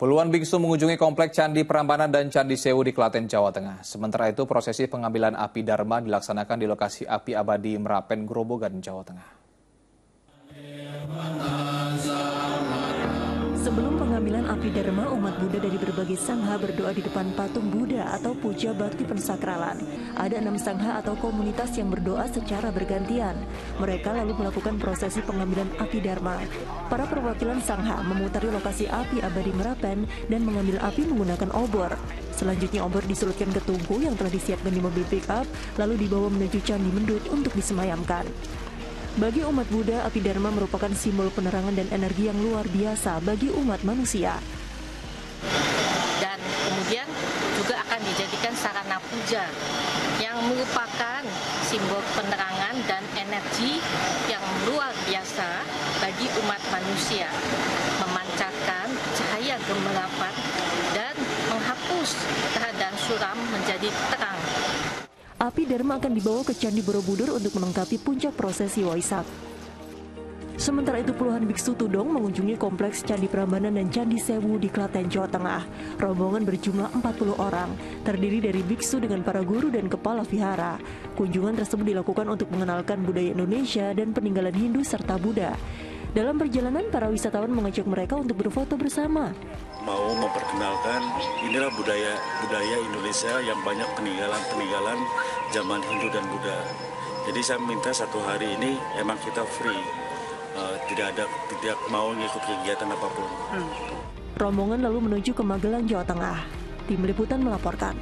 Puluhan biksu mengunjungi komplek Candi Prambanan dan Candi Sewu di Klaten, Jawa Tengah. Sementara itu, prosesi pengambilan api Dharma dilaksanakan di lokasi api abadi Merapen, Grobogan, Jawa Tengah. Sebelum pengambilan api Dharma, umat Buddha dari berbagai sangha berdoa di depan patung Buddha atau puja bakti pensakralan. Ada enam sangha atau komunitas yang berdoa secara bergantian. Mereka lalu melakukan prosesi pengambilan api Dharma. Para perwakilan sangha memutari lokasi api abadi Merapen dan mengambil api menggunakan obor. Selanjutnya obor disulutkan ke tungku yang telah disiapkan di mobil pickup, lalu dibawa menuju Candi Mendut untuk disemayamkan. Bagi umat Buddha, api Dharma merupakan simbol penerangan dan energi yang luar biasa bagi umat manusia. Dan kemudian juga akan dijadikan sarana puja yang merupakan simbol penerangan dan energi yang luar biasa bagi umat manusia, memancarkan cahaya gemelapan dan menghapus keadaan suram menjadi terang. Api Dharma akan dibawa ke Candi Borobudur untuk melengkapi puncak prosesi Waisak. Sementara itu puluhan biksu tudong mengunjungi kompleks Candi Prambanan dan Candi Sewu di Klaten, Jawa Tengah. Rombongan berjumlah 40 orang, terdiri dari biksu dengan para guru dan kepala vihara. Kunjungan tersebut dilakukan untuk mengenalkan budaya Indonesia dan peninggalan Hindu serta Buddha. Dalam perjalanan, para wisatawan mengajak mereka untuk berfoto bersama mau memperkenalkan inilah budaya budaya Indonesia yang banyak peninggalan-peninggalan zaman Hindu dan Buddha. Jadi saya minta satu hari ini emang kita free, uh, tidak ada tidak mau ngikut kegiatan apa pun. Rombongan lalu menuju ke Magelang, Jawa Tengah. Tim Liputan melaporkan.